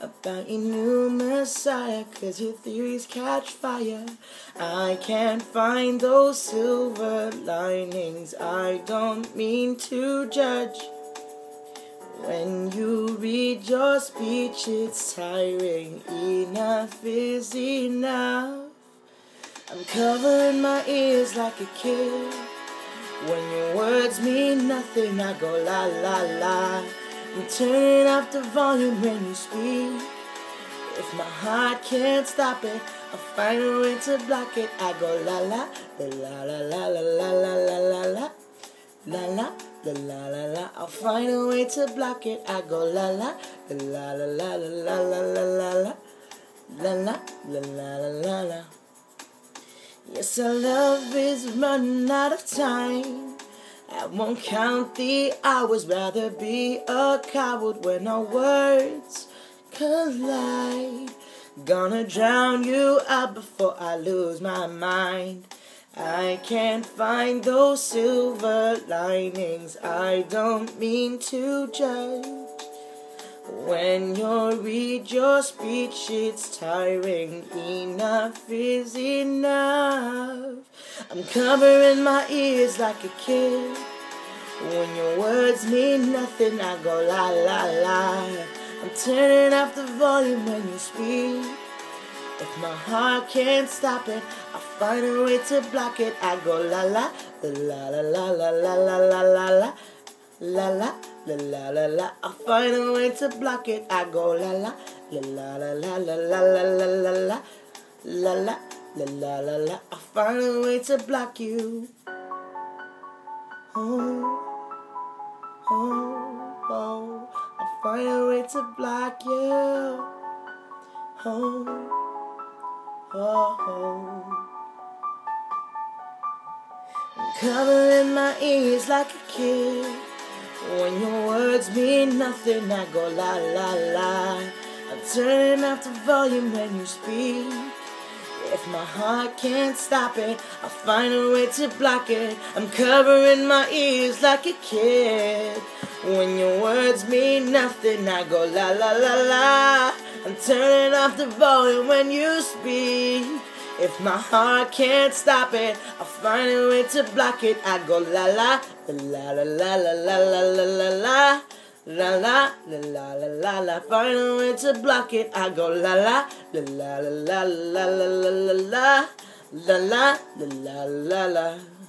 about your new messiah, cause your theories catch fire. I can't find those silver linings. I don't mean to judge. When you read your speech, it's tiring. Enough is enough. I'm covering my ears like a kid. When your words mean nothing, I go la la la. I'm turning up the volume when you speak. If my heart can't stop it, I'll find a way to block it. I go la la la la la la la la la la la la la la la la la. I'll find a way to block it. I go la la la la la la la la la la la la la la la la la. Yes, our love is running out of time. I won't count the hours, rather be a coward when our words collide. Gonna drown you out before I lose my mind. I can't find those silver linings. I don't mean to judge. When you read your speech, it's tiring. Enough is enough. I'm covering my ears like a kid. When your words mean nothing, I go la la la. I'm turning up the volume when you speak. If my heart can't stop it, I find a way to block it. I go la la la la la la la la la la la la la la la la la. I find a way to block it. I go la la la la la la la la la la la la la la la la la. I find a way to block you. Oh, oh, oh. I find a way to block you. Oh, oh, oh. I'm covering my ears like a kid. When your words mean nothing, I go la la la. I'm turning up the volume when you speak. If my heart can't stop it, I'll find a way to block it. I'm covering my ears like a kid. When your words mean nothing, I go la la la la. I'm turning off the volume when you speak. If my heart can't stop it, I'll find a way to block it. I go la la la la la la la la la la la. La la la la la la la find a way to block it. I go la la la la la la la la la la la la la la la la la